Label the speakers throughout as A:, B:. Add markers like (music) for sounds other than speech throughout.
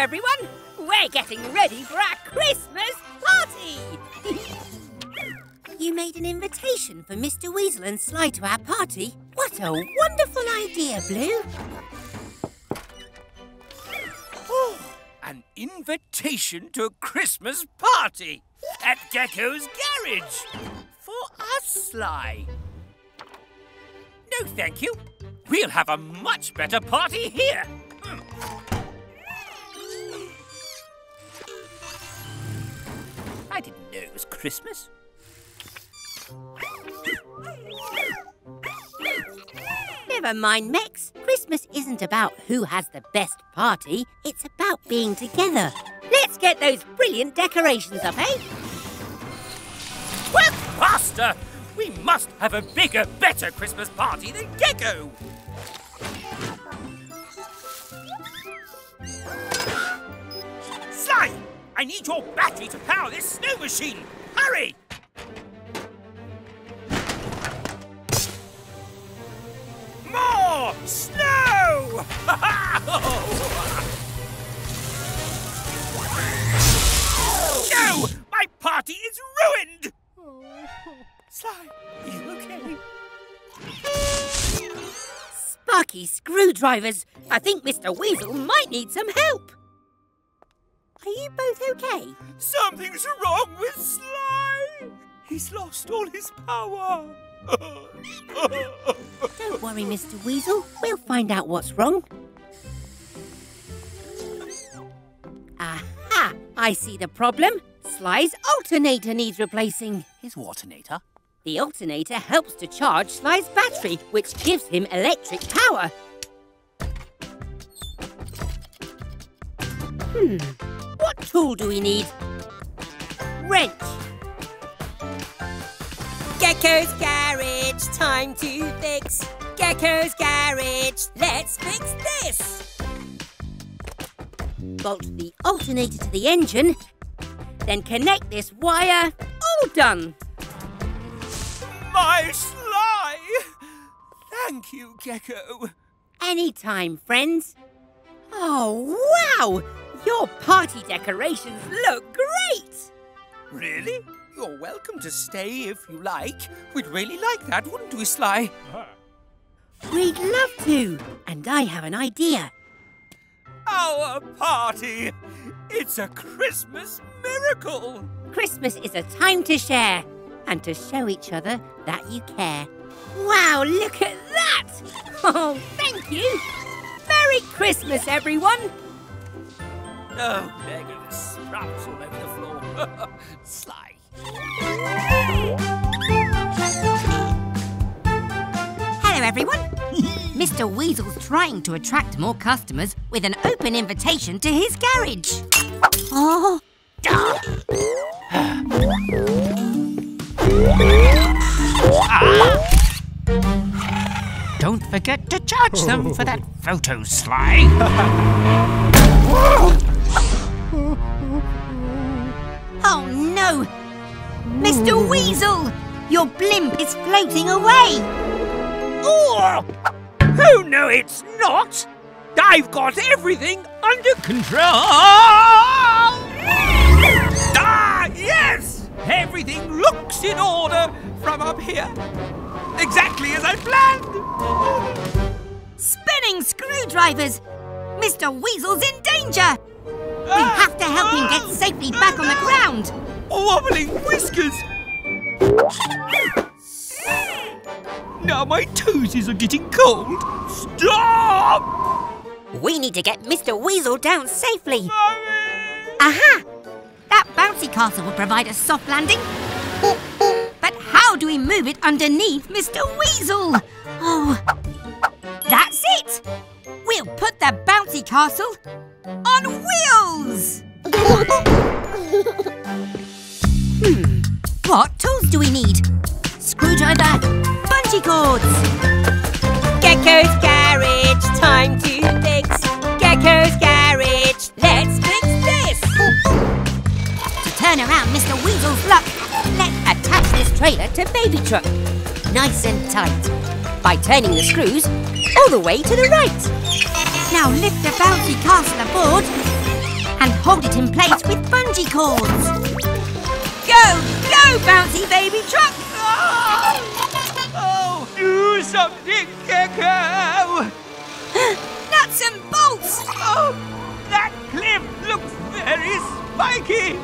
A: everyone. We're getting ready for our Christmas party. (laughs) you made an invitation for Mr. Weasel and Sly to our party? What a wonderful idea, Blue.
B: Oh, an invitation to a Christmas party at Gecko's Garage. For us, Sly. No, thank you. We'll have a much better party here. Hmm. I didn't know it was Christmas.
A: Never mind, Mex. Christmas isn't about who has the best party. It's about being together. Let's get those brilliant decorations up, eh?
B: Work faster! We must have a bigger, better Christmas party than Gecko! Sly! I need your battery to power this snow machine! Hurry! More snow! (laughs) no! My party is ruined! Sly, are you okay?
A: Sparky screwdrivers. I think Mr. Weasel might need some help. Are you both okay?
B: Something's wrong with Sly! He's lost all his power!
A: Don't worry, Mr. Weasel. We'll find out what's wrong. Aha! I see the problem. Sly's alternator needs replacing.
B: His alternator?
A: The alternator helps to charge Sly's battery, which gives him electric power. Hmm. What tool do we need? Wrench.
C: Gecko's Garage, time to fix. Gecko's Garage, let's fix this.
A: Bolt the alternator to the engine, then connect this wire. All done.
B: My Sly! Thank you, Gecko.
A: Anytime, friends. Oh, wow! Your party decorations look great!
B: Really? You're welcome to stay if you like. We'd really like that, wouldn't we, Sly?
A: We'd love to. And I have an idea.
B: Our party! It's a Christmas miracle!
A: Christmas is a time to share and to show each other that you care. Wow, look at that! (laughs) Oh, thank you! Merry Christmas, everyone!
B: Oh, there go the sprouts all over the floor. (laughs) Sly.
A: Hello, everyone. (laughs) Mr. Weasel's trying to attract more customers with an open invitation to his garage. Oh! Ah. Ah.
D: Don't forget to charge them for that (laughs) photo, Sly.
A: Oh no! Mr. Weasel! Your blimp is floating away!
B: Oh! Oh, no, it's not! I've got everything under control! Ah, yes! Everything looks in order from up here. Exactly as I planned!
A: Spinning screwdrivers! Mr. Weasel's in danger! We ah! have to help him get safely back on the ah! ground!
B: Wobbling whiskers! Now my toesies are getting cold. Stop!
A: We need to get Mr. Weasel down safely.
B: Mommy!
A: Aha! That bouncy castle will provide a soft landing. Oh, How do we move it underneath Mr. Weasel? Oh, that's it! We'll put the bouncy castle on wheels! hmm, what tools do we need? Screwdriver, bungee cords.
C: Gecko's Garage, time to fix. Gecko's Garage, let's fix this.
A: To turn around Mr. Weasel's luck, this trailer to Baby Truck. Nice and tight. By turning the screws all the way to the right. Now lift the bouncy castle aboard and hold it in place with bungee cords. Go, go, bouncy baby truck!
B: Oh, do something, Gecko! (gasps)
A: Nuts and bolts!
B: Oh, that cliff looks very spiky! (laughs)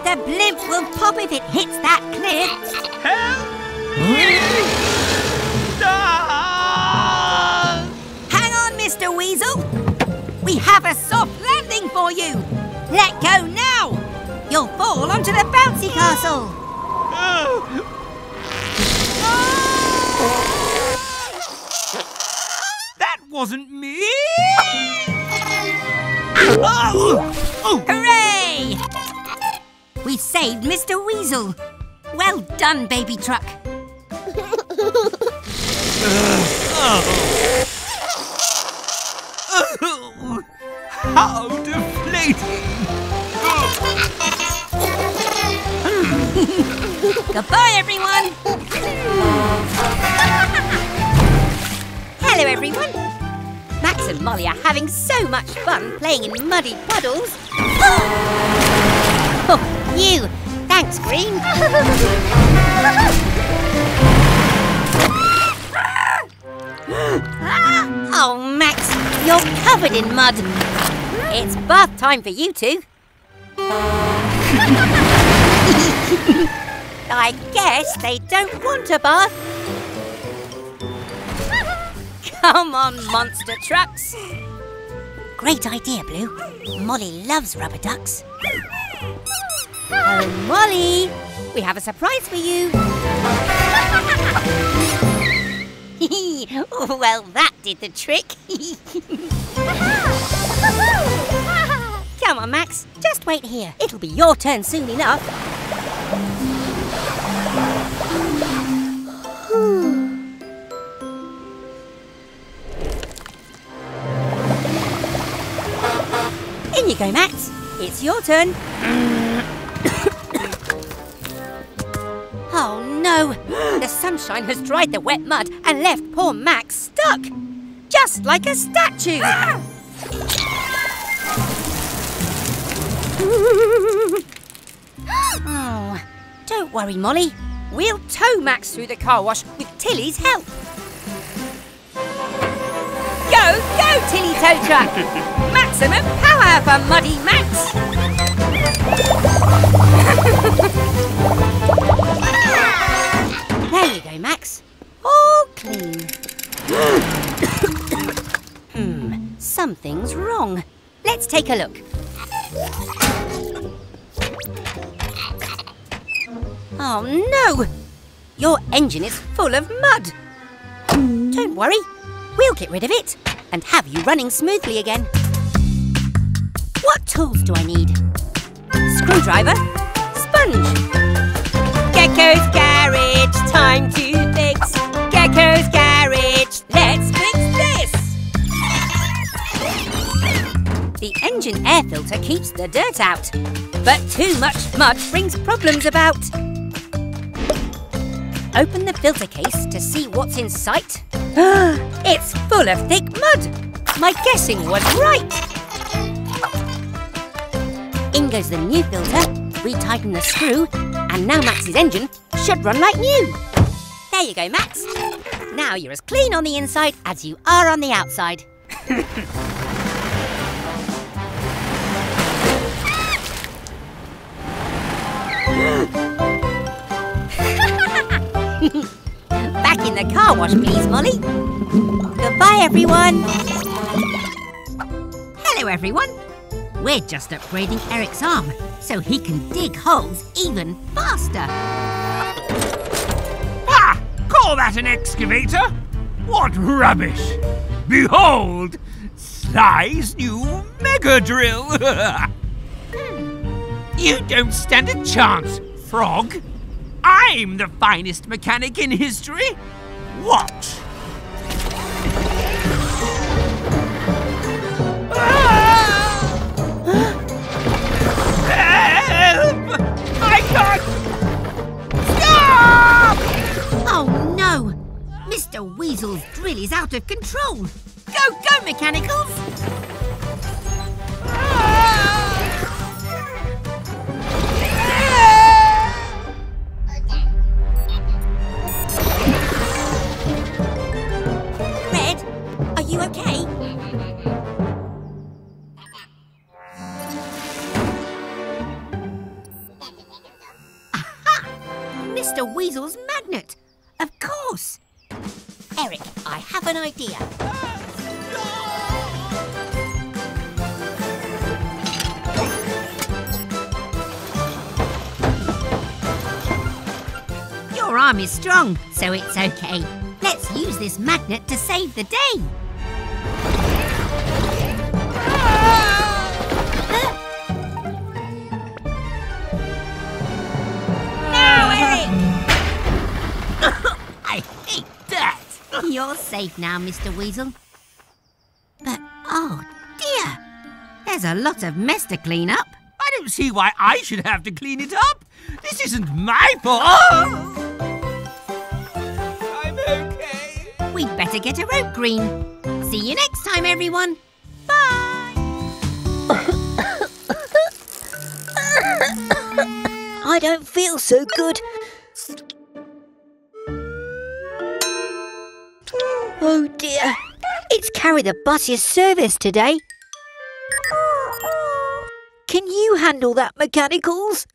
A: The blimp will pop if it hits that cliff.
B: Help me! Ah!
A: Hang on, Mr. Weasel. We have a soft landing for you. Let go now. You'll fall onto the bouncy castle.
B: That wasn't me!
A: Hooray! We saved Mr. Weasel. Well done, baby truck.
B: Oh, how deflating!
A: Goodbye, everyone. Hello, everyone. And Molly are having so much fun playing in muddy puddles. (laughs) Oh, you. Thanks, Green. (laughs) oh, Max, you're covered in mud. It's bath time for you two. (laughs) I guess they don't want a bath. Come on, monster trucks. Great idea, Blue. Molly loves rubber ducks. Oh, Molly, we have a surprise for you. (laughs) well, that did the trick. (laughs) Come on, Max. Just wait here. It'll be your turn soon enough. Go, Max. It's your turn. (coughs) oh no! The sunshine has dried the wet mud and left poor Max stuck. Just like a statue. (coughs) oh, don't worry, Molly. We'll tow Max through the car wash with Tilly's help. Go, go, Tilly Tow Truck! (laughs) Maximum power for Muddy Max! (laughs) there you go, Max. All clean. (coughs) hmm, something's wrong. Let's take a look. Oh no! Your engine is full of mud. Don't worry, we'll get rid of it and have you running smoothly again. What tools do I need? Screwdriver, sponge.
C: Gecko's garage, time to fix. Gecko's garage, let's fix this.
A: The engine air filter keeps the dirt out, but too much mud brings problems about. Open the filter case to see what's in sight. (gasps) it's full of thick mud. My guessing was right. Goes the new filter, retighten the screw, and now Max's engine should run like new. There you go, Max. Now you're as clean on the inside as you are on the outside. (laughs) Back in the car wash, please, Molly. Goodbye, everyone. Hello, everyone. We're just upgrading Eric's arm so he can dig holes even faster.
B: Ah! Call that an excavator? What rubbish! Behold! Sly's new mega drill! (laughs) you don't stand a chance, Frog. I'm the finest mechanic in history. Watch.
A: The weasel's drill is out of control. Go, go, Mechanicals!
B: Red, are
E: you okay? Mr. Weasel's is strong, so it's okay. Let's use this magnet to save the day. (laughs)
B: I hate that.
E: You're safe now, Mr. Weasel. But, oh dear, there's a lot of mess to clean up.
B: I don't see why I should have to clean it up. This isn't my fault.
E: Better get a rope green. See you next time, everyone. Bye.
A: I don't feel so good. Oh dear, it's carried the bus's service today. Can you handle that, mechanicals?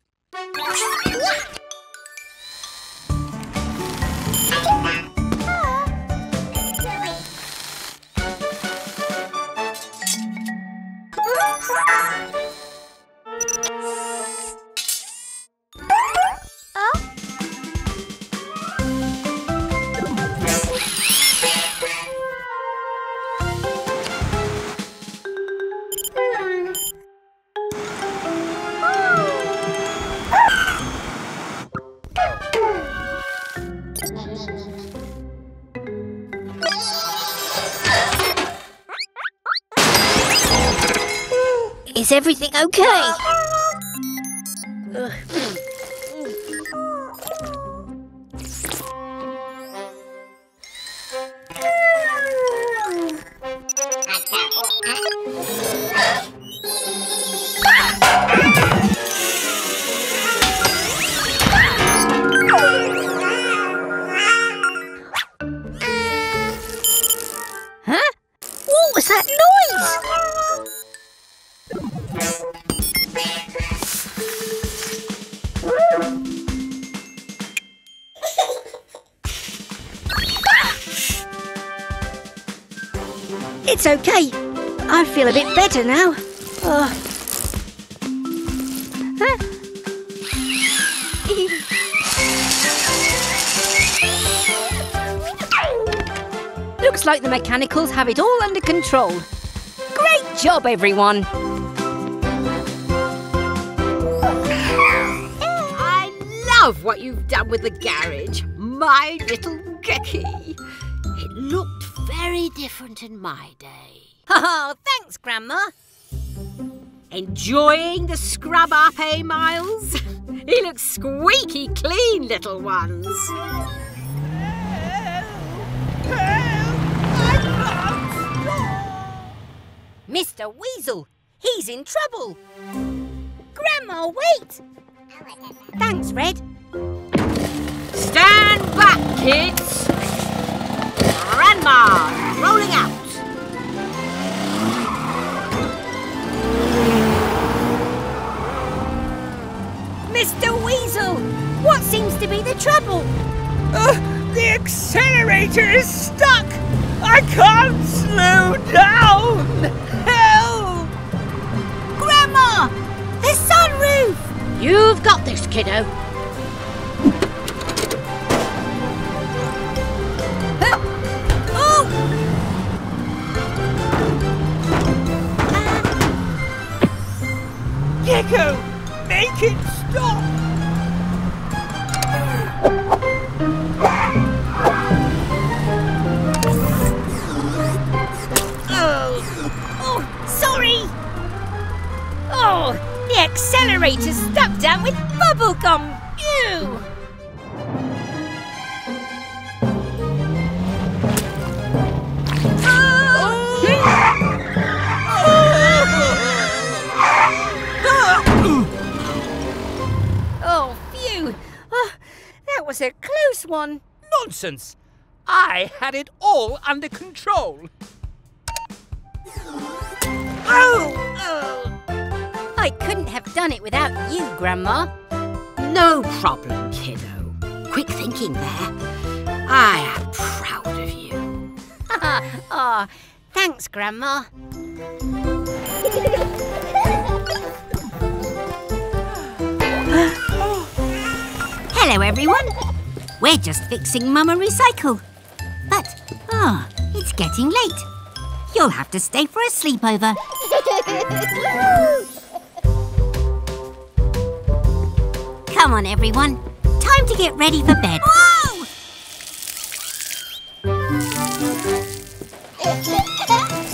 A: Everything okay? Better now. Oh. Huh? (laughs) Looks like the mechanicals have it all under control. Great job, everyone.
F: I love what you've done with the garage, my little Gecky. It looked very different in my day. (laughs)
A: Grandma.
F: Enjoying the scrub up, eh, Miles? (laughs) he looks squeaky clean, little ones.
A: Mr. Weasel, he's in trouble. Grandma, wait. Thanks, Red.
F: Stand back, kids. Grandma, rolling out.
A: Trouble?
B: Uh, the accelerator is stuck. I can't slow down. Help!
A: Grandma, the sunroof.
F: You've got this, kiddo.
A: Oh!
B: Gecko,
A: accelerator's stuck down with bubble gum. Ew. Oh, phew. Oh, that was a close one.
B: Nonsense. I had it all under control.
C: Oh! oh. I couldn't have done it without you, Grandma.
G: No problem, kiddo. Quick thinking there. I am proud of you. (laughs)
C: oh, thanks, Grandma.
A: Hello, everyone. We're just fixing Mama Recycle. But, ah, it's getting late. You'll have to stay for a sleepover. (laughs) Come on, everyone. Time to get ready for bed. Whoa!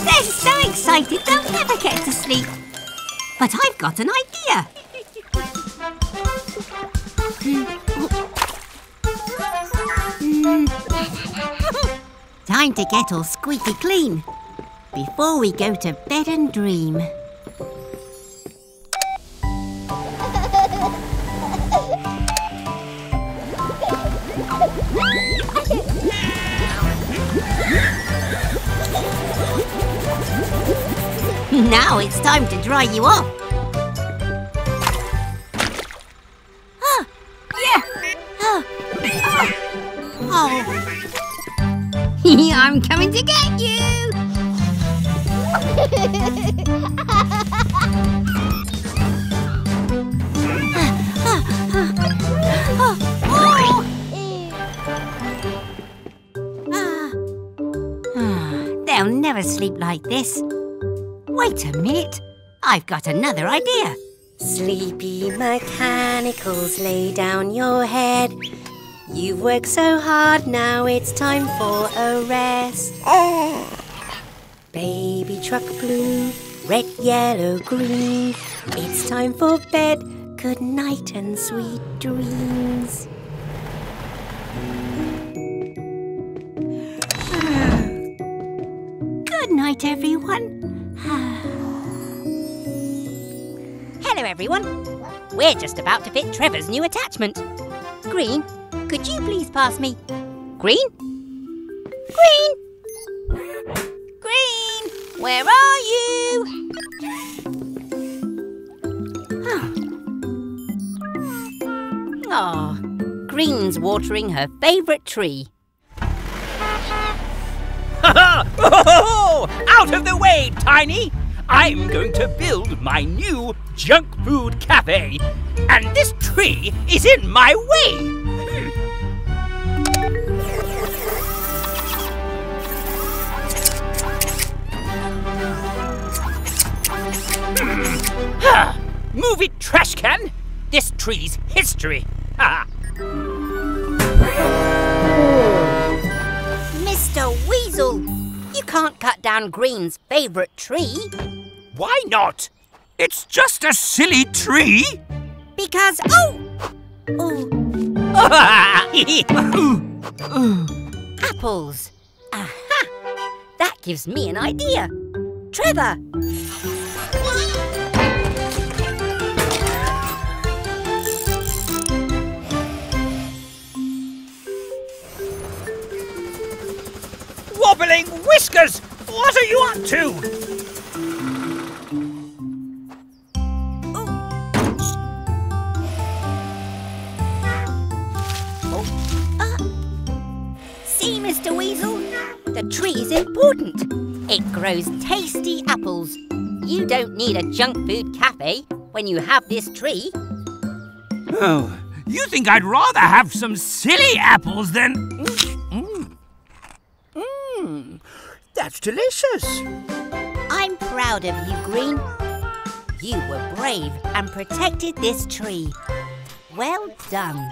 A: They're so excited they'll never get to sleep. But I've got an idea. Time to get all squeaky clean before we go to bed and dream. Now it's time to dry you off. Ah, yeah. Ah, ah. Oh. (laughs) I'm coming to get you. (laughs) They'll never sleep like this. Wait a minute. I've got another idea. Sleepy mechanicals, lay down your head. You've worked so hard, now it's time for a rest. Baby truck blue, red, yellow, green. It's time for bed. Good night and sweet dreams. Good night, everyone. Ah. Everyone. We're just about to fit Trevor's new attachment. Green, could you please pass me? Green? Green! Green! Where are you? Oh, Green's watering her favourite tree. (laughs)
B: Oh, Out of the way, Tiny! I'm going to build my new junk food cafe, and this tree is in my way. Hmm. Ha! Move it, trash can! This tree's history.
A: Mr. Weasel, you can't cut down Green's favourite tree
B: Why not? It's just a silly tree.
A: because, oh! Oh, (laughs) apples. Aha! That gives me an idea. Trevor!
B: Wobbling whiskers! What are you up to?
A: Mr. Weasel? The tree is important. It grows tasty apples. You don't need a junk food cafe when you have this tree.
D: Oh, you think I'd rather have some silly apples than.
B: Mmm, that's delicious.
A: I'm proud of you, Green. You were brave and protected this tree. Well done.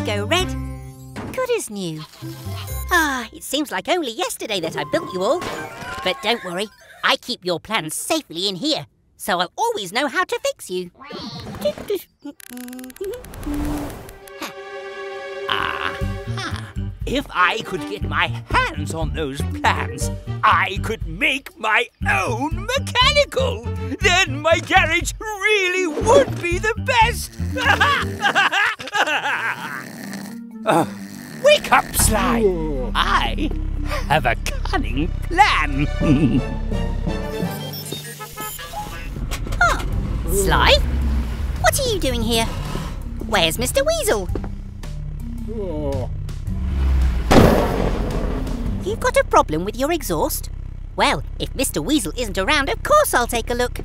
A: You go, Red. Good as new. Ah, it seems like only yesterday that I built you all. But don't worry, I keep your plans safely in here, so I'll always know how to fix you. (laughs)
B: If I could get my hands on those plans, I could make my own mechanical. Then my garage really would be the best. Uh, (laughs) wake Wake up, Sly. I have a cunning plan. (laughs)
A: Sly? What are you doing here? Where's Mr. Weasel? You've got a problem with your exhaust? Well, if Mr. Weasel isn't around, of course I'll take a look.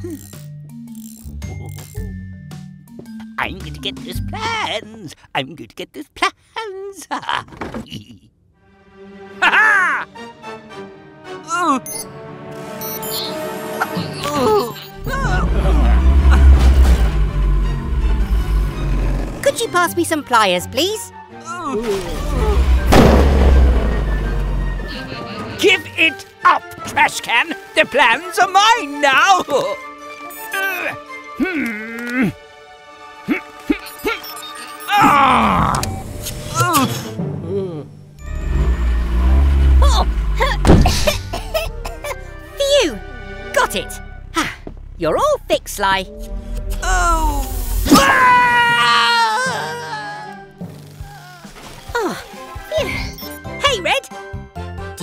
A: Hmm.
B: I'm going to get those plans. I'm going to get those plans. (laughs) ha ha! (laughs) Oh.
A: Could you pass me some pliers, please?
B: Give it up, trash can. The plans are mine now. Hmm. (laughs) Ah!
A: Phew! Got it! You're all fixed, Sly.
B: Oh!
A: Oh,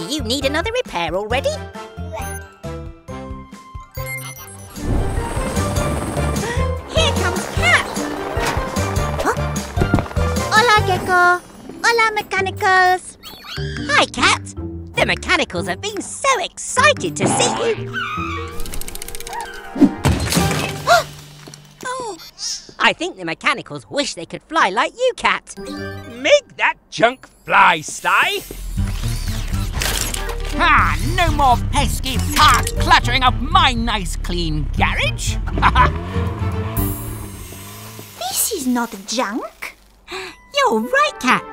A: you need another repair already? Here comes Cat!
H: Hola, Gecko. Hola, Mechanicals.
A: Hi, Cat! The mechanicals have been so excited to see you! oh, I think the mechanicals wish they could fly like you, Cat.
B: Make that junk fly, Sly.
D: Ah, no more pesky cars cluttering up my nice clean garage. (laughs)
H: This is not junk. (gasps)
A: You're right, Cat.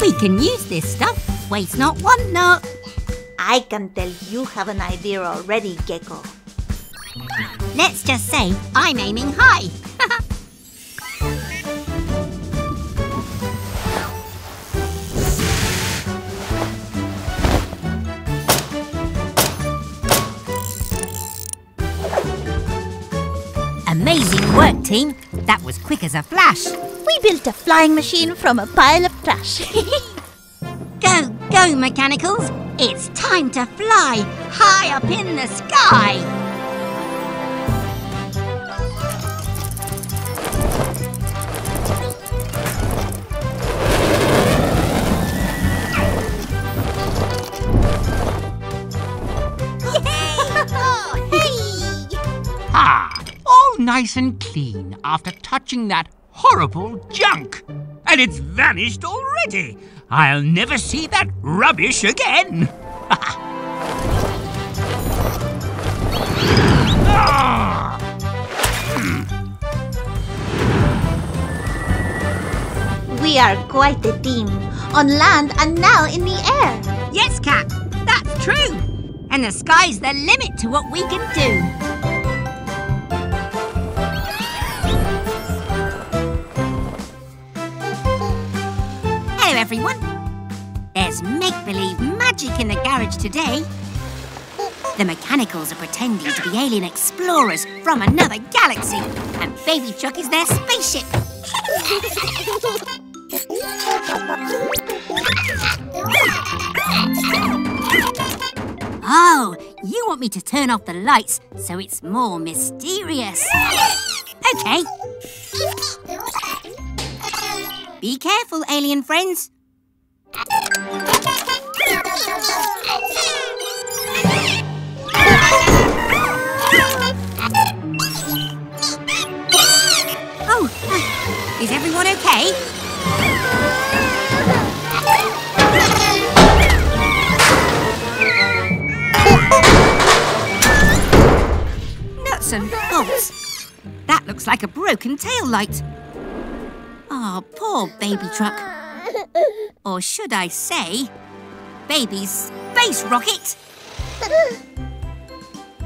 A: We can use this stuff. Waste not, want not.
H: I can tell you have an idea already, Gecko.
A: Let's just say I'm aiming high. (laughs) Amazing work, team. That was quick as a flash.
H: We built a flying machine from a pile of trash. (laughs)
A: Go, go, mechanicals. It's time to fly high up in the sky.
D: Nice and clean after touching that horrible junk. And it's vanished already. I'll never see that rubbish again. Ah! (laughs)
H: we are quite a team. On land and now in the air.
A: Yes, Cat, that's true. And the sky's the limit to what we can do. Hello, everyone. There's make-believe magic in the garage today. The mechanicals are pretending to be alien explorers from another galaxy, and Baby Truck is their spaceship. Oh, you want me to turn off the lights so it's more mysterious. Okay. Be careful, alien friends. Oh, uh, is everyone okay? Nuts and bolts. That looks like a broken tail light. Oh, poor baby truck. Or should I say, baby's space rocket?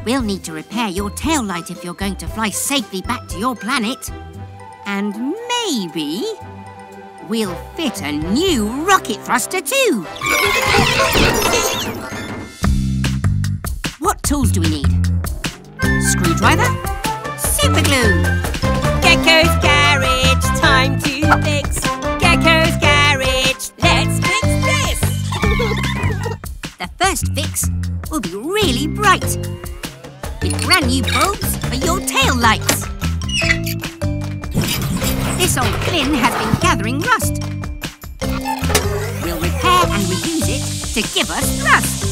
A: We'll need to repair your tail light if you're going to fly safely back to your planet. And maybe we'll fit a new rocket thruster too. What tools do we need? Screwdriver. Super glue.
F: Gecko's garage, time to fix. Gecko's garage, let's fix this. (laughs)
A: The first fix will be really bright. With brand new bulbs for your tail lights. This old Flynn has been gathering rust. We'll repair and reuse it to give us thrust.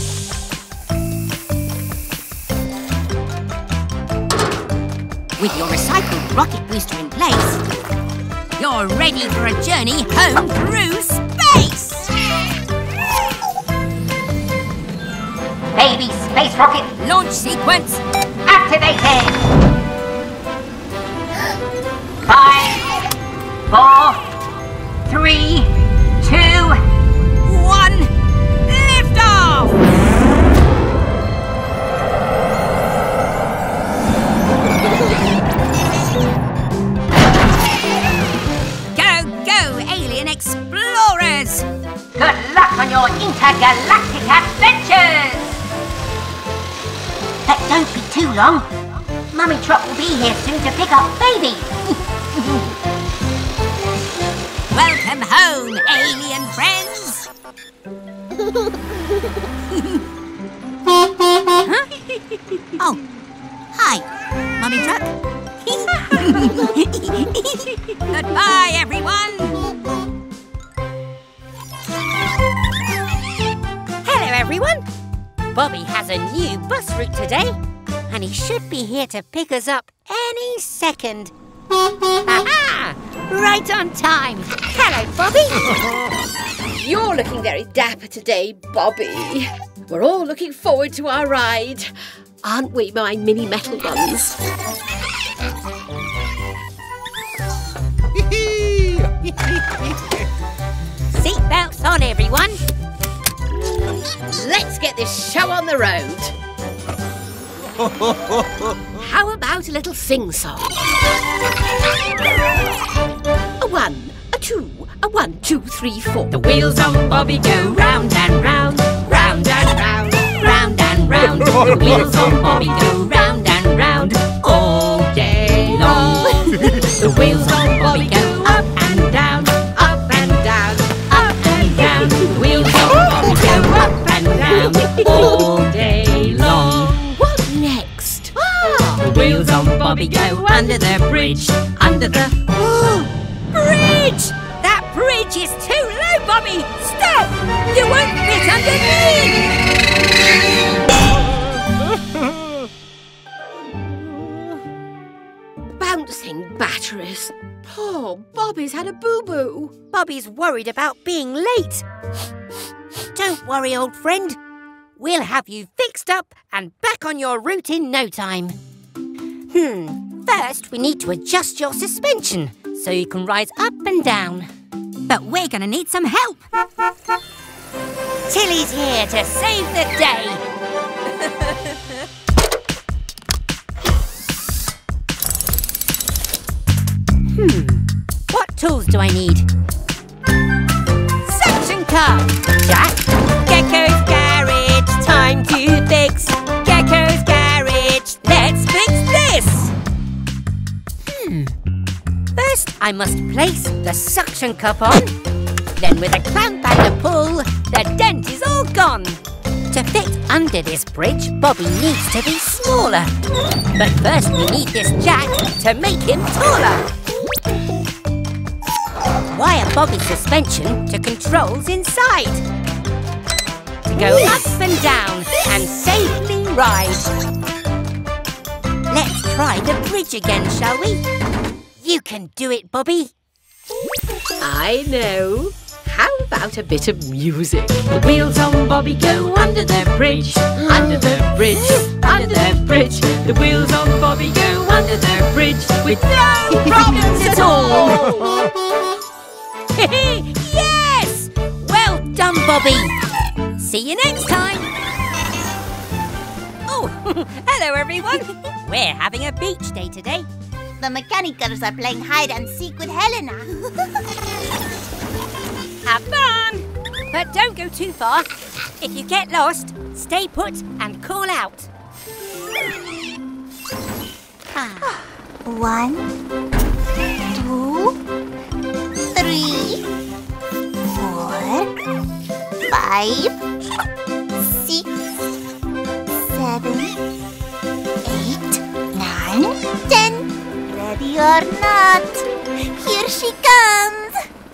A: With your recycled rocket booster in place, you're ready for a journey home through space!
I: Baby space rocket
A: Launch sequence
I: activated! Five, four, three, your intergalactic adventures! But don't be too long. Mummy Truck will be here soon to pick up baby. (laughs)
A: Welcome home, alien friends! huh? (laughs) Oh, hi, Mummy Truck. (laughs) Goodbye, everyone!
F: Bobby has a new bus route today, and he should be here to pick us up any second. Aha! Right on time. Hello, Bobby. (laughs) You're looking very dapper today, Bobby. We're all looking forward to our ride, aren't we, my mini metal ones?
A: Seatbelts on, everyone!
F: Let's get this show on the road. How about a little sing-song? A one, a two, a one, two, three, four.
A: The wheels on Bobby go round and round, round and round, round and round. (laughs) The wheels on Bobby go round and round all day long. (laughs) The wheels on Bobby go under the bridge, under the bridge. That bridge is too low, Bobby. Stop! You won't fit underneath. (laughs)
F: Bouncing batteries. Poor Bobby's had a boo-boo.
A: Bobby's worried about being late. (sighs) Don't worry, old friend. We'll have you fixed up and back on your route in no time. Hmm, first we need to adjust your suspension so you can rise up and down. But we're to need some help. Tilly's here to save the day. (laughs) hmm, what tools do I need? Suction cup! Jack! First, I must place the suction cup on. Then, with a clamp and a pull, the dent is all gone. To fit under this bridge, Bobby needs to be smaller. But first, we need this jack to make him taller. Wire Bobby's suspension to controls inside. To go up and down and safely ride. Let's try the bridge again, shall we? You can do it, Bobby.
F: I know. How about a bit of music? The wheels on Bobby go under the bridge, under the bridge, under the bridge. The wheels on Bobby go under the bridge with no problems at all. (laughs)
A: yes! Well done, Bobby. See you next time. Oh, (laughs) hello, everyone. (laughs) We're having a beach day today.
H: The mechanicals are playing hide and seek with Helena. (laughs)
A: Have fun! But don't go too far. If you get lost, stay put and call out. (sighs)
H: One, two, three, four, five, six, seven, eight, nine, ten. Ready or not, here she comes.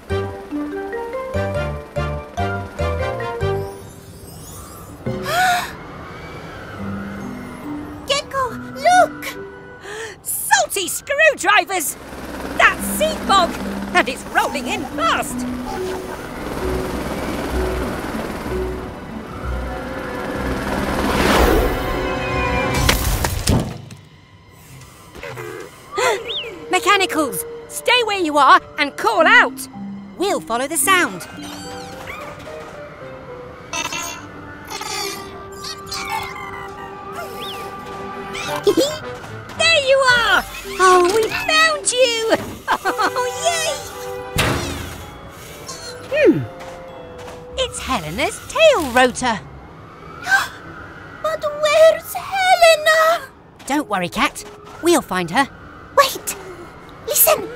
H: (gasps) Gecko, look!
A: Salty screwdrivers! That's seed bog! And it's rolling in fast! Mechanicals, stay where you are and call out! We'll follow the sound. (laughs) there you are! Oh, we found you! (laughs) Oh, yay! Hmm. It's Helena's tail rotor. (gasps)
H: But where's Helena?
A: Don't worry, Cat. We'll find her.
H: Listen!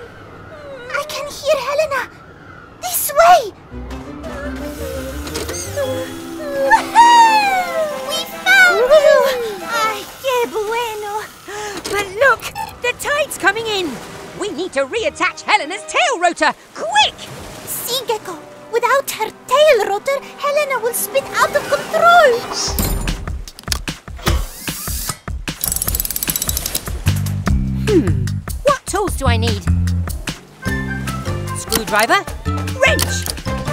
H: I can hear Helena! This way! we found you! Ay, qué bueno!
A: But look! The tide's coming in! We need to reattach Helena's tail rotor! Quick!
H: See, Gecko, without her tail rotor, Helena will spin out of control!
A: Do I need? Screwdriver? Wrench!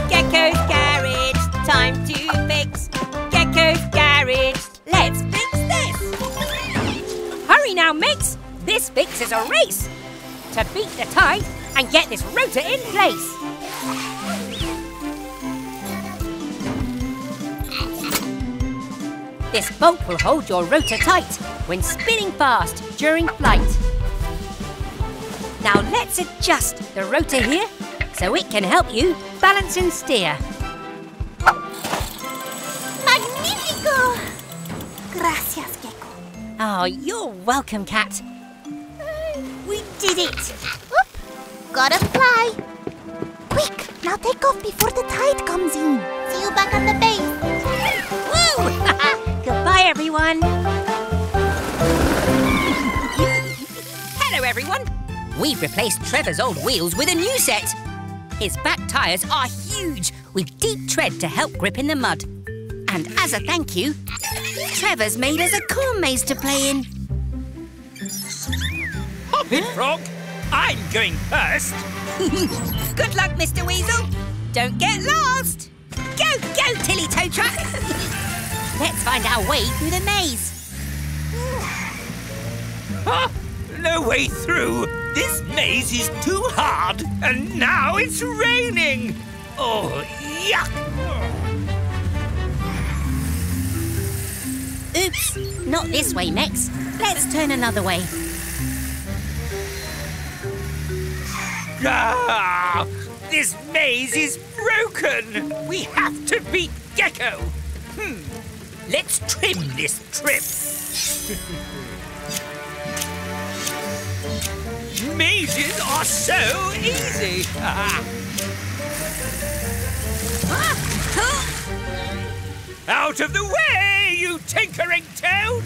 A: Gecko's garage, time to fix. Gecko's garage, let's fix this! Hurry now, mates! This fix is a race! To beat the tide and get this rotor in place! This bolt will hold your rotor tight when spinning fast during flight. Now let's adjust the rotor here so it can help you balance and steer.
H: Magnifico! Gracias, Gecko.
A: Oh, you're welcome, Cat. We did it!
H: Oop, gotta fly. Quick, now take off before the tide comes in. See you back at the base.
A: Woo! (laughs) Goodbye, everyone. Hello, everyone. We've replaced Trevor's old wheels with a new set. His back tyres are huge with deep tread to help grip in the mud. And as a thank you, Trevor's made us a corn maze to play in.
B: Hop it, Frog. I'm going first. (laughs)
A: Good luck, Mr. Weasel. Don't get lost. Go, go, Tilly Tow Truck. (laughs) Let's find our way through the maze.
B: No way through. This maze is too hard, and now it's raining. Oh, yuck!
A: Oops, not this way, Mex. Let's turn another way.
B: Ah, this maze is broken. We have to beat Gecko. Hmm. Let's trim this trip. (laughs) Mazes are so easy. Ah. Out of the way, you tinkering toad!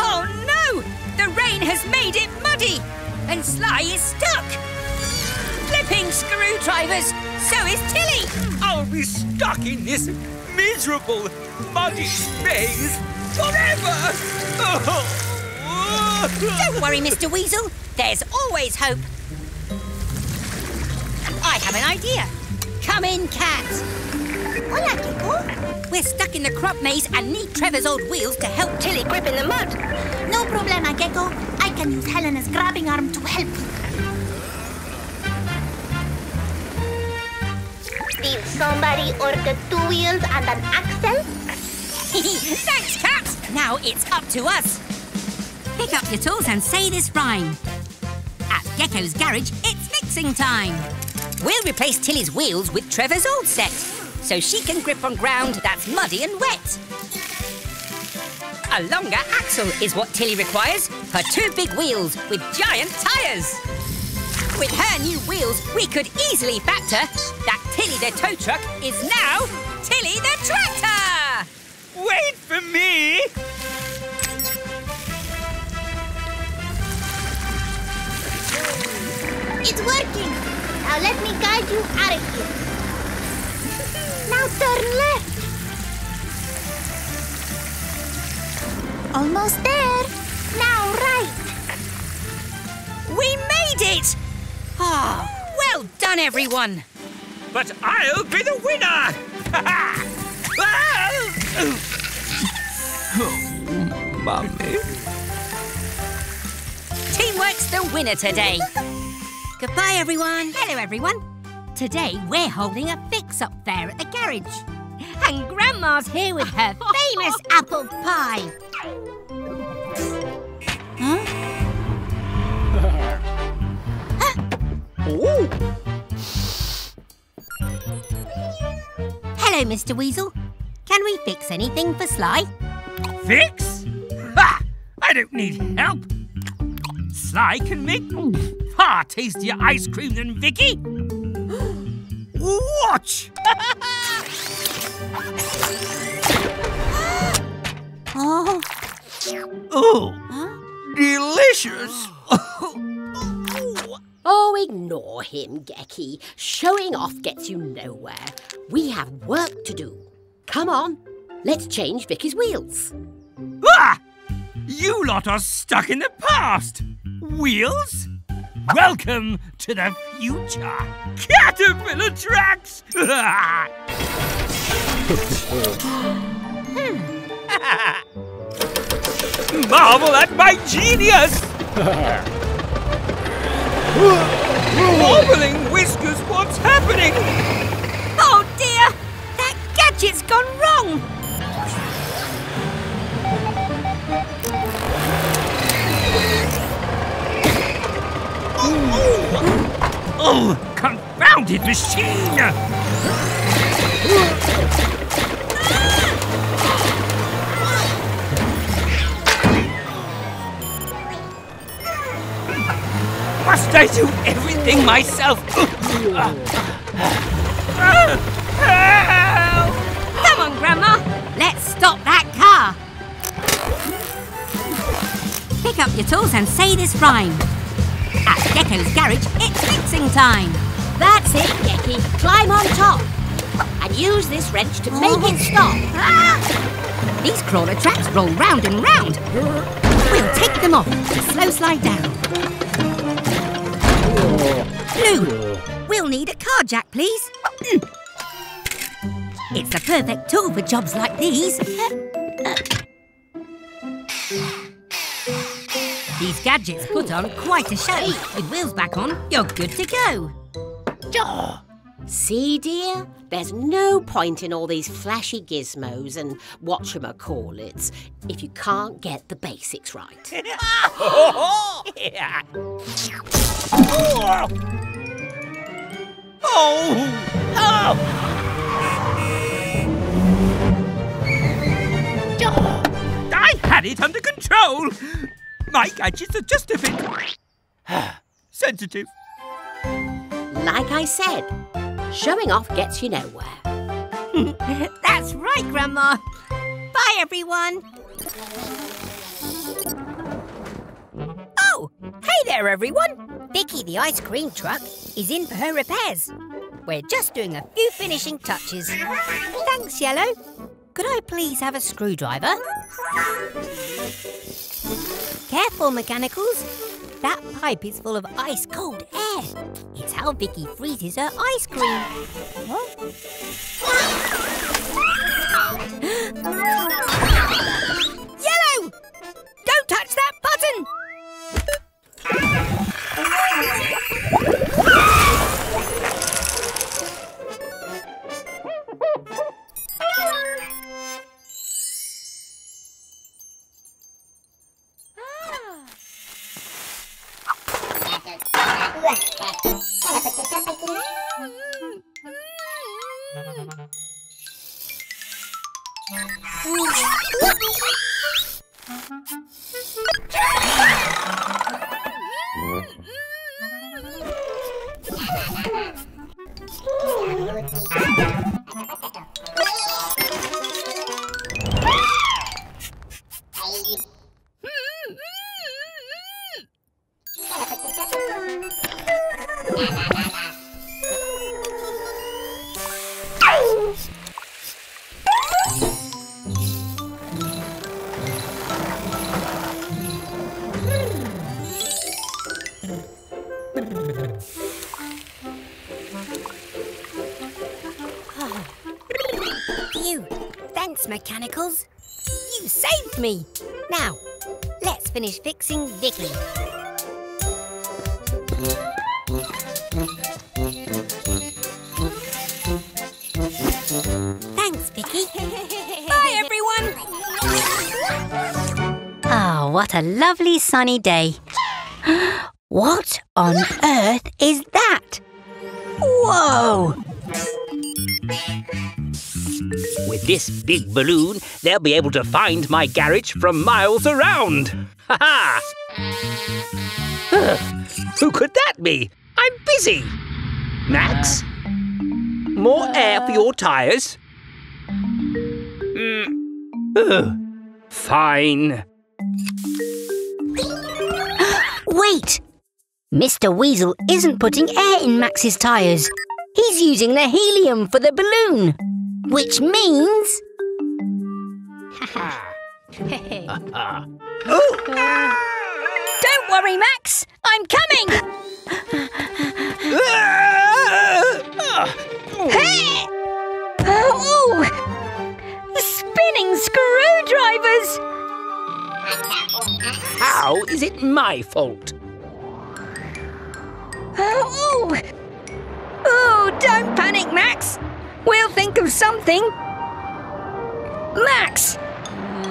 A: Oh no! The rain has made it muddy, and Sly is stuck. Flipping screwdrivers, so is Tilly.
B: I'll be stuck in this miserable, muddy maze forever! (laughs)
A: Don't worry, Mr. Weasel. There's always hope. I have an idea. Come in, Cat.
H: Hola, Gecko.
A: We're stuck in the crop maze and need Trevor's old wheels to help Tilly grip in the mud.
H: No problema, Gecko. I can use Helena's grabbing arm to help. Did somebody order two wheels and an axle? (laughs)
A: Thanks, Cat. Now it's up to us. Pick up your tools and say this rhyme. At Gecko's garage, it's fixing time. We'll replace Tilly's wheels with Trevor's old set, so she can grip on ground that's muddy and wet.
G: A longer axle is what Tilly requires. Her two big wheels with giant tyres. With her new wheels, we could easily factor that Tilly the tow truck is now Tilly the tractor!
B: Wait for me!
H: It's working! Now let me guide you out of here. Now turn left. Almost there. Now right.
G: We made it! Ah, well done, everyone.
B: But I'll be the winner! (laughs)
J: Mummy.
G: Teamwork's the winner today. (laughs) Goodbye, everyone.
A: Hello, everyone. Today we're holding a fix-up fair at the garage. And Grandma's here with her (laughs) famous apple pie. Hello, Mr. Weasel. Can we fix anything for Sly?
B: Fix? Ha! I don't need help. Sly can make far tastier ice cream than Vicky. (gasps) Watch! (laughs)
A: Oh,
J: Oh, delicious. (laughs)
F: Oh, ignore him, Gecky. Showing off gets you nowhere. We have work to do. Come on, let's change Vicky's wheels.
B: Ah! You lot are stuck in the past. Wheels? Welcome to the future. Caterpillar tracks! (laughs) Hmm. (laughs) Marvel at my genius! Wobbling whiskers, what's happening?
A: oh dear! That gadget's gone wrong!
B: Oh, confounded machine! Must I do everything myself?
A: Come on, Grandma. Let's stop that car. Pick up your tools and say this rhyme. Gecko's garage, it's fixing time.
F: That's it, Gecky. Climb on top. And use this wrench to make it stop.
A: These crawler tracks roll round and round. We'll take them off to slow slide down. Blue, we'll need a car jack, please. Mm. It's the perfect tool for jobs like these. Gadgets put on quite a show. With wheels back on, you're good to go.
F: See, dear? There's no point in all these flashy gizmos and whatchamacallits if you can't get the basics right. (laughs) Oh. Oh.
B: I had it under control. My gadgets are just a bit (sighs) sensitive.
F: Like I said, showing off gets you nowhere. (laughs)
A: That's right, Grandma. Bye, everyone.
G: Oh, hey there, everyone. Vicky the ice cream truck is in for her repairs. We're just doing a few finishing touches. Thanks, Yellow. Could I please have a screwdriver?
A: Careful, mechanicals. That pipe is full of ice cold air. It's how Vicky freezes her ice cream. (gasps)
G: Yellow! Don't touch that button!
A: Finish fixing Vicky. Thanks, Vicky. (laughs) Bye, everyone. Oh, what a lovely sunny day. (gasps) What on earth is that? Whoa!
B: With this big balloon, they'll be able to find my garage from miles around. Ha ha! Who could that be? I'm busy. Max? More air for your tyres? Mm. Ugh, Fine.
A: Wait! Mr. Weasel isn't putting air in Max's tyres. He's using the helium for the balloon. Which means. (laughs) (laughs) Don't worry, Max! I'm coming! hey! Oh! Spinning screwdrivers!
B: How is it my fault?
K: Oh! Oh, don't panic, Max. We'll think of something.
A: Max!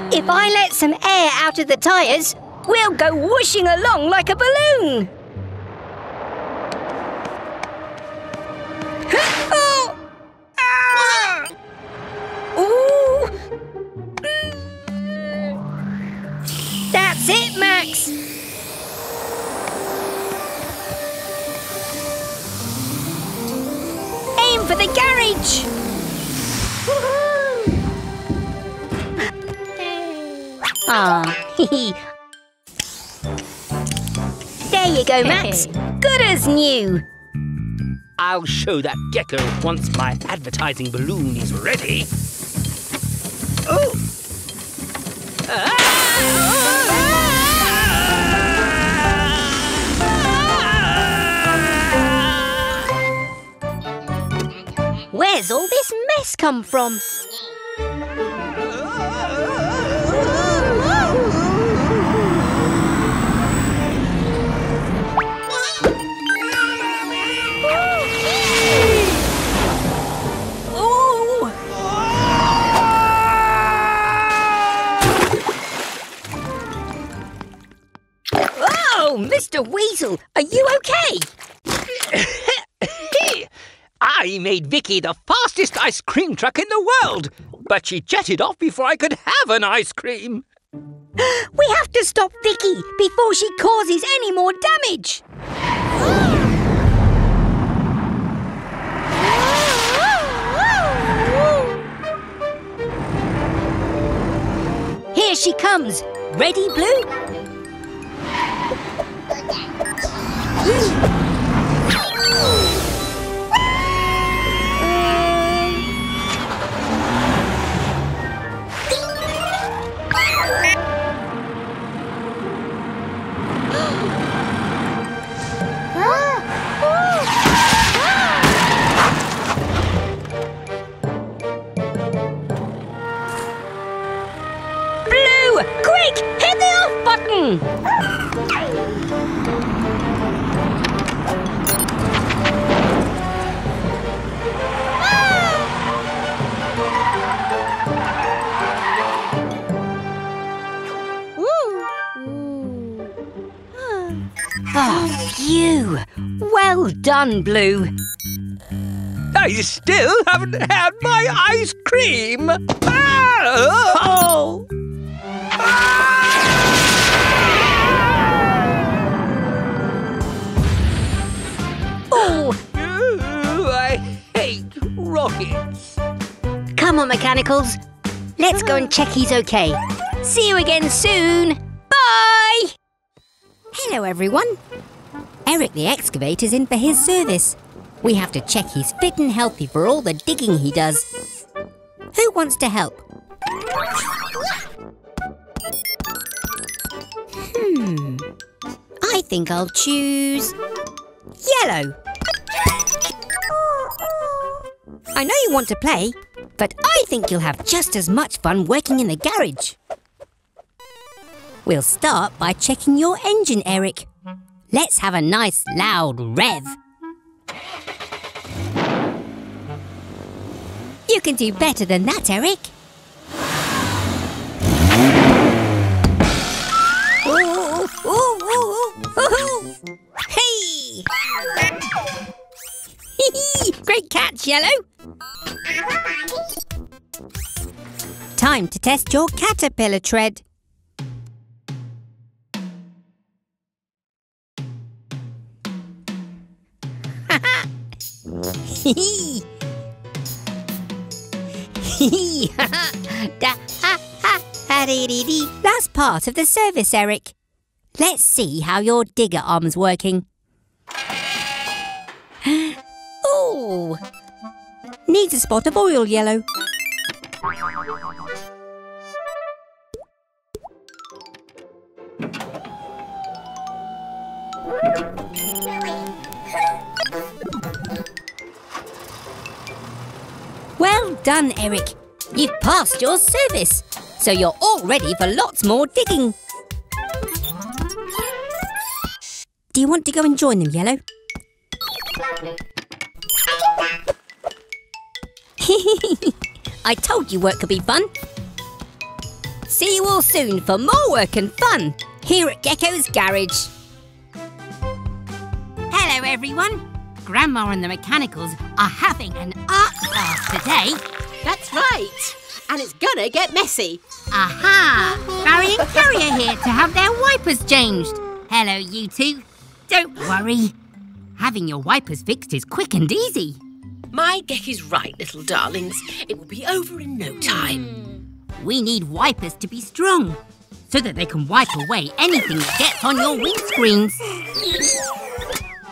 A: If I let some air out of the tyres, we'll go whooshing along like a balloon! (gasps)
K: Oh! Ah!
A: That's it, Max! Aim for the garage! Ah, (laughs) There you go, Max. Good as new.
B: I'll show that gecko once my advertising balloon is ready. Oh!
A: Where's all this mess come from?
K: Oh, Mr. Weasel, are you okay? (laughs)
B: I made Vicky the fastest ice cream truck in the world, but she jetted off before I could have an ice cream. (gasps)
K: We have to stop Vicky before she causes any more damage. (gasps)
A: Here she comes. Ready, Blue?
K: Blue, button.
A: Oh, phew. Well done, Blue.
B: I still haven't had my ice cream. Ah! Oh! Ah!
J: Oh, I hate rockets.
C: Come on, Mechanicals. Let's go and check he's okay. See you again soon. Bye!
A: Hello, everyone. Eric the excavator's in for his service. We have to check he's fit and healthy for all the digging he does. Who wants to help? Hmm. I think I'll choose yellow. I know you want to play, but I think you'll have just as much fun working in the garage. We'll start by checking your engine, Eric. Let's have a nice loud rev. You can do better than that, Eric. Great catch, Yellow. Time to test your caterpillar tread. da, ha, ha, ha, dee, dee, dee. That's part of the service, Eric. Let's see how your digger arm's working. Ooh! Needs a spot of oil, Yellow. Well done, Eric. You've passed your service, so you're all ready for lots more digging. Do you want to go and join them, Yellow? (laughs) I told you work could be fun. See you all soon for more work and fun here at Gecko's Garage. Hello, everyone. Grandma and the Mechanicals are having an art class today.
F: That's right. And it's gonna get messy.
A: Aha! Barry and Carrie are here to have their wipers changed. Hello, you two. Don't worry. Having your wipers fixed is quick and easy.
F: My Gecky's right, little darlings. It will be over in no time. Hmm.
A: We need wipers to be strong so that they can wipe away anything that gets on your windscreens.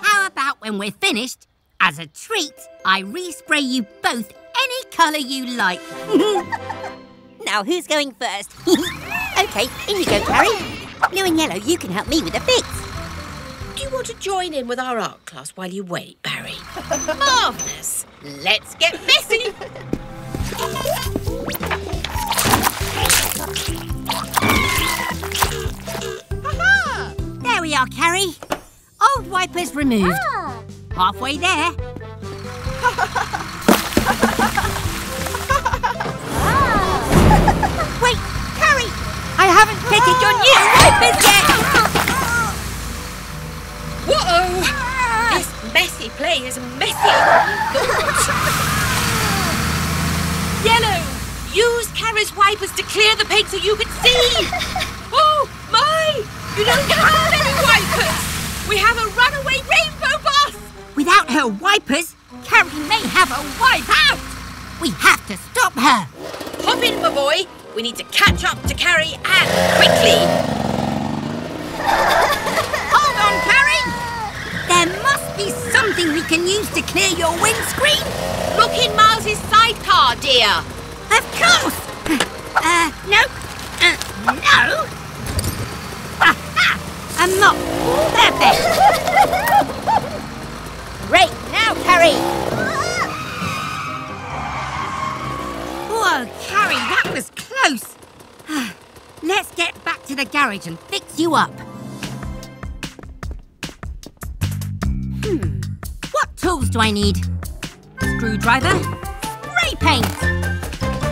A: How about when we're finished, as a treat, I respray you both any colour you like. (laughs) now, who's going first? (laughs) OK, in you go, Carrie. Blue and yellow, you can help me with the fix.
F: Do you want to join in with our art class while you wait, Barry? (laughs) Marvellous. Let's get messy.
A: There we are, Carrie. Old wipers removed. Ah. Halfway there. Ah. Wait, Carrie! I haven't fitted your new wipers yet! Ah.
F: Whoa! Ah! This messy play is messy. Yellow, use Carrie's wipers to clear the paint so you can see. (laughs) Oh, my! You don't have any wipers. We have a runaway rainbow bus.
A: Without her wipers, Carrie may have a wipe out! We have to stop her!
F: Hop in, my boy. We need to catch up to Carrie and quickly. (laughs)
A: Hold on, Carrie! Must be something we can use to clear your windscreen!
F: Look in Miles's sidecar, dear.
A: Of course! Uh, no. Uh, no! Aha! A mop! Perfect! Great! Now, Carrie! Whoa, Carrie, that was close! (sighs) Let's get back to the garage and fix you up. What tools do I need? Screwdriver? Spray paint!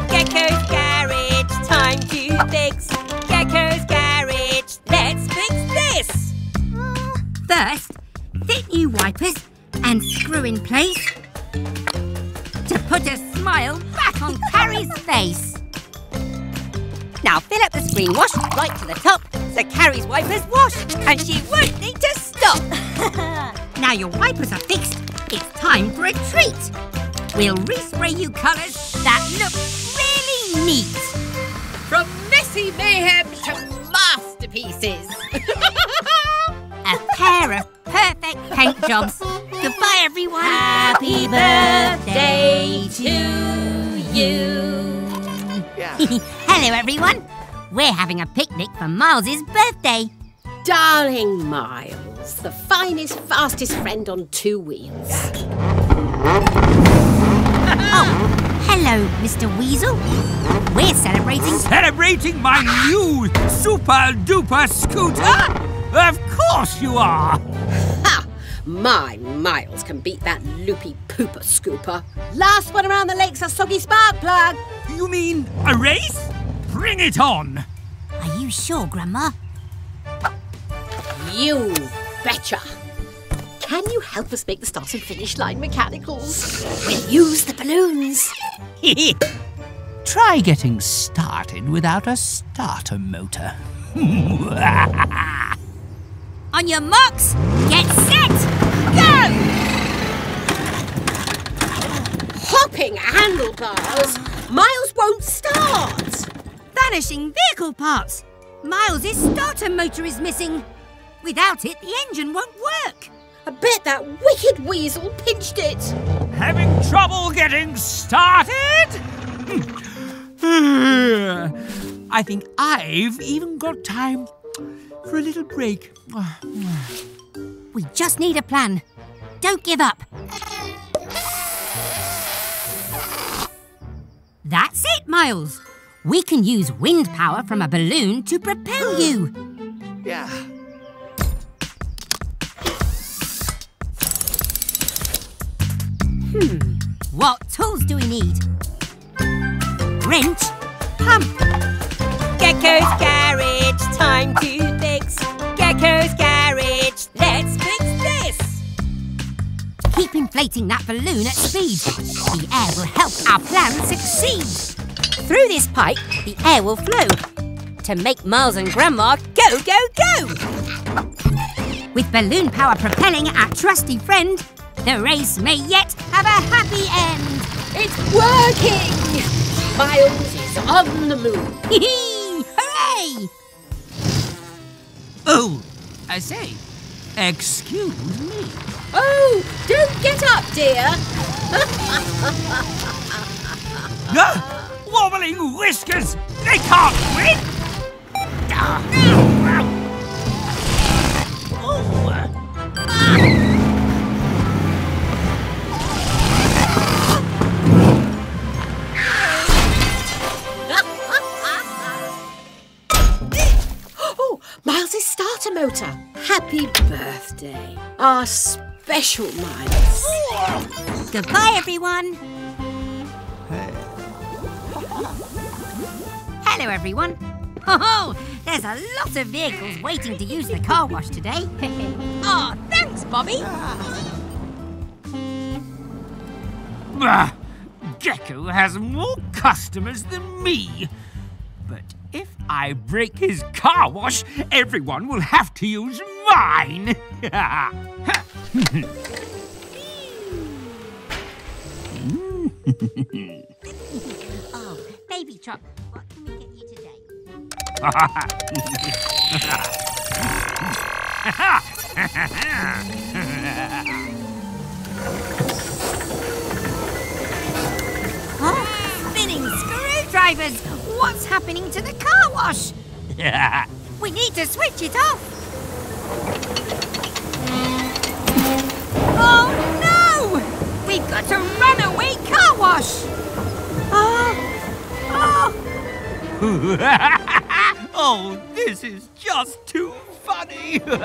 A: Gecko's garage, time to fix. Gecko's garage, let's fix this! First, fit new wipers and screw in place to put a smile back on Carrie's face. Now fill up the screen wash right to the top so Carrie's wipers wash and she won't need to stop. (laughs) now your wipers are fixed, it's time for a treat. We'll respray you colours that look really neat.
L: From messy mayhem to masterpieces. (laughs)
A: A pair of perfect paint jobs. Goodbye, everyone. Happy birthday to you. (laughs) Hello, everyone. We're having a picnic for Miles's birthday.
F: Darling Miles, the finest, fastest friend on two wheels. (laughs)
A: Oh, hello, Mr. Weasel. We're celebrating.
B: Celebrating my new super duper scooter? Of course you are!
F: Ha! My Miles can beat that loopy pooper scooper. Last one around the lake's a soggy spark plug.
B: You mean a race? Bring it on!
A: Are you sure, Grandma?
F: You betcha. Can you help us make the start and finish line mechanicals? We'll use the balloons. (laughs)
B: Try getting started without a starter motor. (laughs)
A: On your marks, get set, go!
F: Hopping handlebars. Miles won't start.
A: Vanishing vehicle parts. Miles' starter motor is missing. Without it, the engine won't work.
F: I bet that wicked weasel pinched it.
B: Having trouble getting started? Hmm. (sighs) I think I've even got time for a little break.
A: We just need a plan. Don't give up. That's it, Miles. We can use wind power from a balloon to propel you.
M: Yeah.
A: Hmm. What tools do we need? Wrench, pump.
N: Gecko's garage, time to fix. Gecko's garage, let's fix this.
A: Keep inflating that balloon at speed. The air will help our plan succeed.
N: Through this pipe, the air will flow to make Miles and Grandma go, go, go.
A: With balloon power propelling our trusty friend, the race may yet have a happy end.
F: It's working! Miles is on the moon. (laughs)
A: Hee Hooray!
B: Oh, I say, excuse me.
F: Oh, don't get up, dear. (laughs)
B: Ah, wobbling whiskers! They can't win! Ah, oh,
F: starter motor. Happy birthday. Our special Miles.
A: Goodbye, everyone. Hello, everyone. Oh, there's a lot of vehicles waiting to use the car wash today. (laughs)
L: Oh, thanks, Bobby.
B: Ah, Gecko has more customers than me. But if I break his car wash, everyone will have to use mine. (laughs)
A: oh, baby truck, what can we get you today? (laughs) Oh, spinning screwdrivers! What's happening to the car wash? (laughs) We need to switch it off. Oh no! We've got a runaway car wash. Oh, oh, (laughs)
B: oh, this is just too funny. (laughs)
A: Good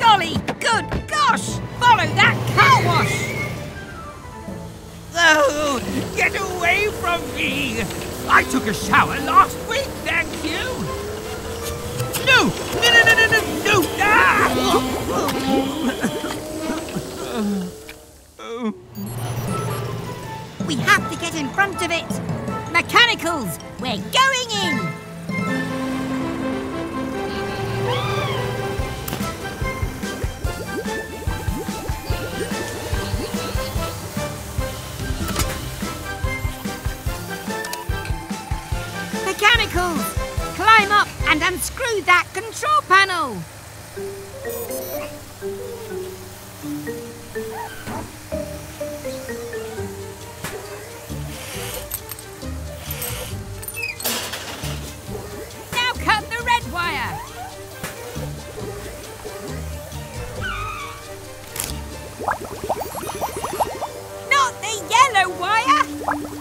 A: golly, good gosh! Follow that car wash.
B: Get away from me! I took a shower last week, thank you! No! No, no, no, no, no, no! Ah!
A: We have to get in front of it. Mechanicals, we're going and unscrew that control panel. Now cut the red wire. Not the yellow wire,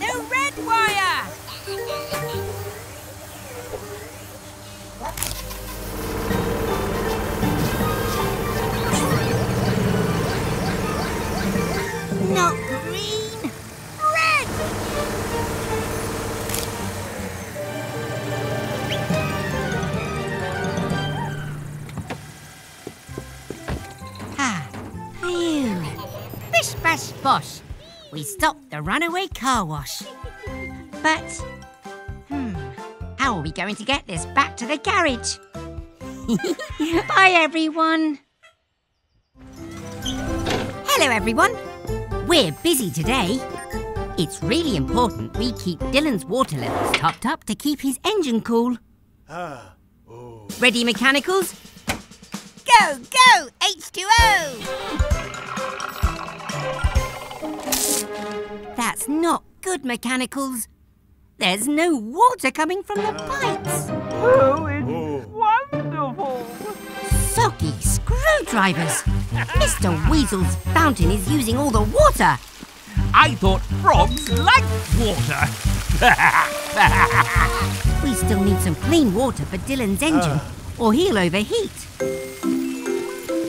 A: runaway car wash. But, hmm, how are we going to get this back to the garage? (laughs) Bye, everyone. Hello, everyone. We're busy today. It's really important we keep Dylan's water levels topped up to keep his engine cool. Ready, mechanicals? Go, go, H2O! That's not good, mechanicals. There's no water coming from the pipes.
J: Oh, it's oh. wonderful.
A: Soggy screwdrivers. Mr. Weasel's fountain is using all the water.
D: I thought frogs liked water. (laughs)
A: We still need some clean water for Dylan's engine, ah. or he'll overheat.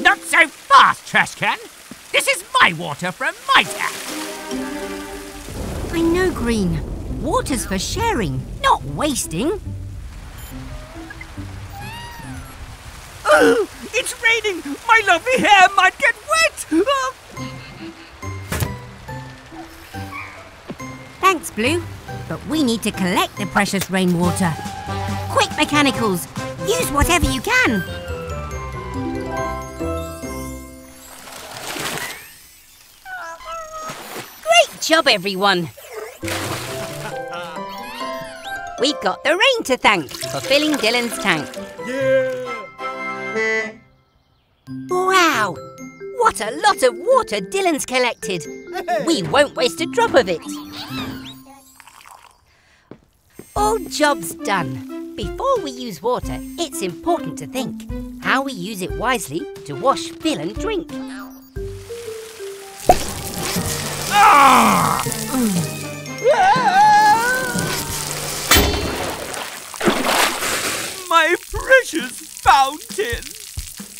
D: Not so fast, trash can. This is my water from my tap.
A: I know, Green. Water's for sharing, not wasting.
J: Oh, it's raining. My lovely hair might get wet. Oh,
A: Thanks, Blue. But we need to collect the precious rainwater. Quick, mechanicals! Use whatever you can! Great job, everyone! (laughs) We've got the rain to thank for filling Dylan's tank. Yeah! Wow! What a lot of water Dylan's collected! We won't waste a drop of it. All jobs done. Before we use water, it's important to think how we use it wisely to wash, fill and drink.
J: my precious fountain.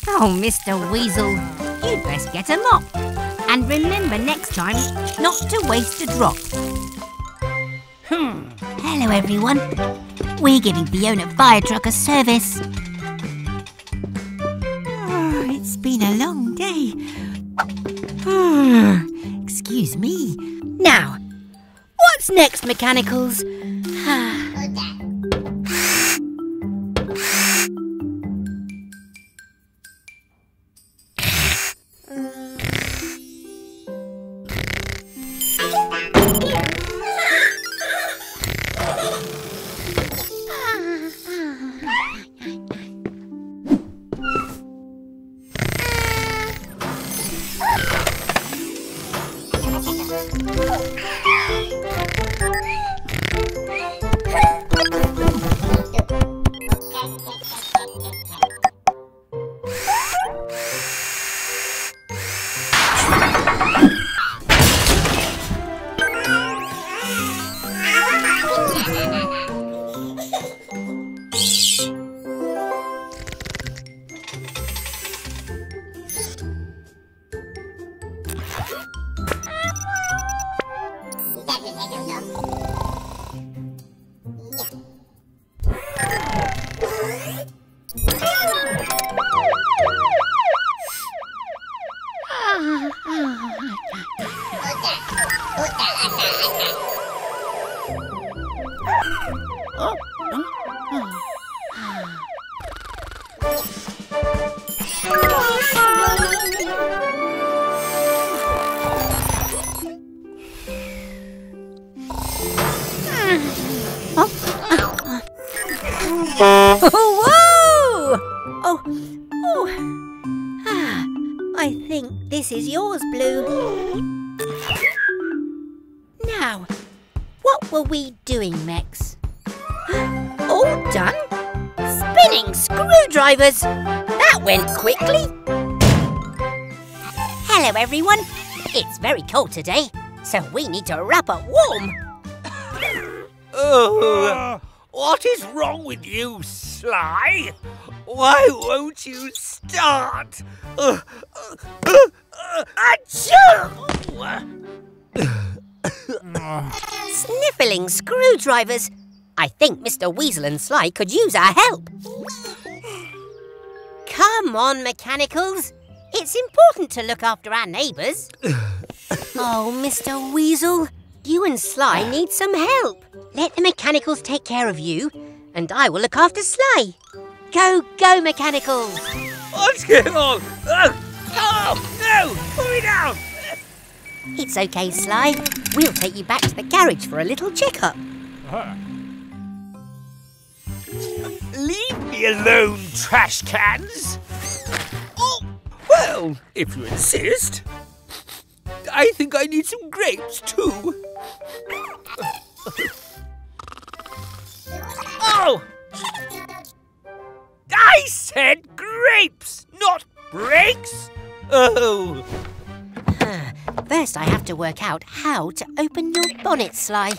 A: Oh, Mr. Weasel, you'd best get a mop. And remember next time not to waste a drop. Hmm. Hello, everyone. We're giving Fiona Fire Truck a service. Oh, it's been a long day. Hmm. Excuse me. Now, what's next, mechanicals? Screwdrivers! That went quickly. Hello, everyone. It's very cold today, so we need to wrap up warm.
B: Oh, what is wrong with you, Sly? Why won't you start? Uh, uh, uh!
A: Sniffling screwdrivers. I think Mr. Weasel and Sly could use our help. Come on, Mechanicals. It's important to look after our neighbours. (sighs) oh, Mr. Weasel, you and Sly (sighs) need some help. Let the Mechanicals take care of you, and I will look after Sly. Go, go, Mechanicals!
B: What's going on? Oh, oh no! Put me down!
A: It's okay, Sly. We'll take you back to the garage for a little checkup. Uh-huh.
B: Leave me alone, trash cans! Oh, well, if you insist. I think I need some grapes, too. Oh! I said grapes, not brakes! Oh!
A: First, I have to work out how to open your bonnet, Sly.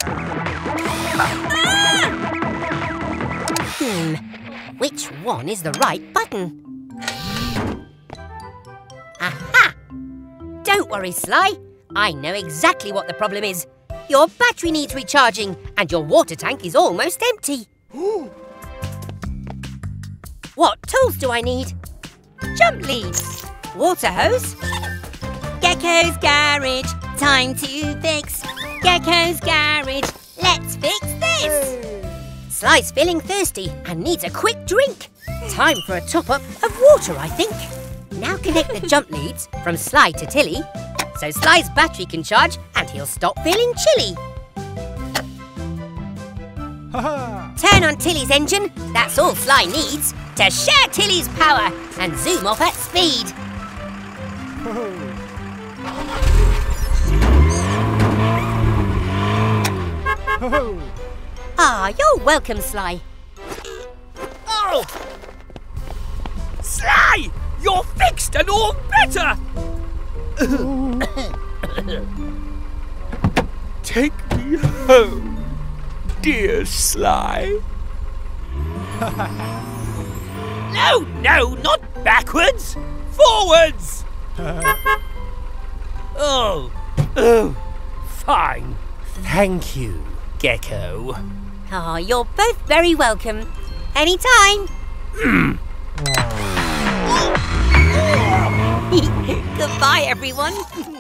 A: Hmm, which one is the right button? Aha! Don't worry, Sly. I know exactly what the problem is. Your battery needs recharging and your water tank is almost empty. what tools do I need? Jump leads, water hose, Gecko's garage, time to fix. Gecko's garage, let's fix this. Sly's feeling thirsty and needs a quick drink. Time for a top-up of water, I think. Now connect the jump leads from Sly to Tilly so Sly's battery can charge and he'll stop feeling chilly. Turn on Tilly's engine, that's all Sly needs, to share Tilly's power and zoom off at speed. Ah, you're welcome, Sly.
B: Oh! Sly! You're fixed and all better! (coughs) Take me home, dear Sly. (laughs) no, no, not backwards! Forwards! (laughs) oh, oh, fine. Thank you, Gecko.
A: Ah, you're both very welcome. Anytime. (laughs) Goodbye, everyone. (laughs)